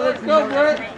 Let's go, Brett.